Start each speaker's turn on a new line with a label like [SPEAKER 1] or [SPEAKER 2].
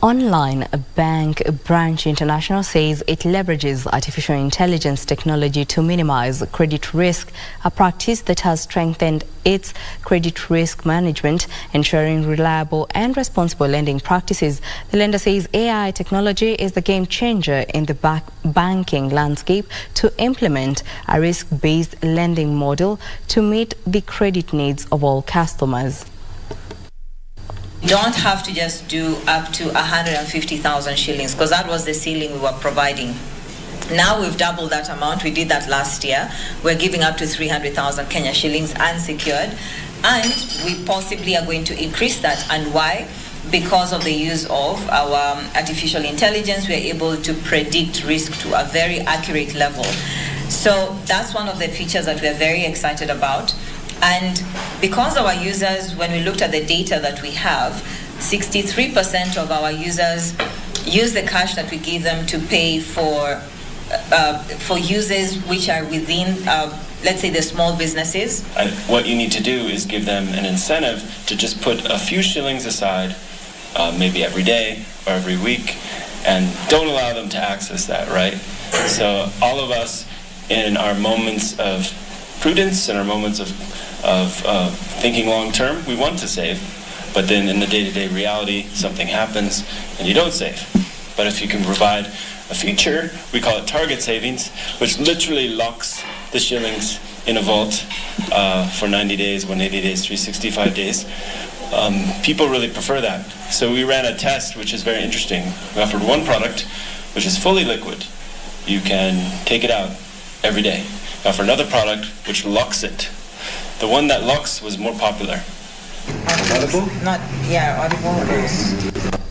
[SPEAKER 1] Online Bank Branch International says it leverages artificial intelligence technology to minimize credit risk, a practice that has strengthened its credit risk management, ensuring reliable and responsible lending practices. The lender says AI technology is the game changer in the banking landscape to implement a risk-based lending model to meet the credit needs of all customers.
[SPEAKER 2] Don't have to just do up to 150,000 shillings because that was the ceiling we were providing. Now we've doubled that amount. We did that last year. We're giving up to 300,000 Kenya shillings unsecured. And we possibly are going to increase that. And why? Because of the use of our um, artificial intelligence, we're able to predict risk to a very accurate level. So that's one of the features that we're very excited about. And because our users, when we looked at the data that we have, 63% of our users use the cash that we give them to pay for uh, for uses which are within, uh, let's say, the small businesses.
[SPEAKER 3] And what you need to do is give them an incentive to just put a few shillings aside, uh, maybe every day or every week, and don't allow them to access that, right? So all of us in our moments of prudence and our moments of of uh, thinking long term, we want to save. But then in the day to day reality, something happens and you don't save. But if you can provide a feature, we call it target savings, which literally locks the shillings in a vault uh, for 90 days, 180 days, 365 days. Um, people really prefer that. So we ran a test, which is very interesting. We offered one product, which is fully liquid. You can take it out every day. We offer another product, which locks it the one that locks was more popular.
[SPEAKER 2] Audible? Not, yeah, Audible is.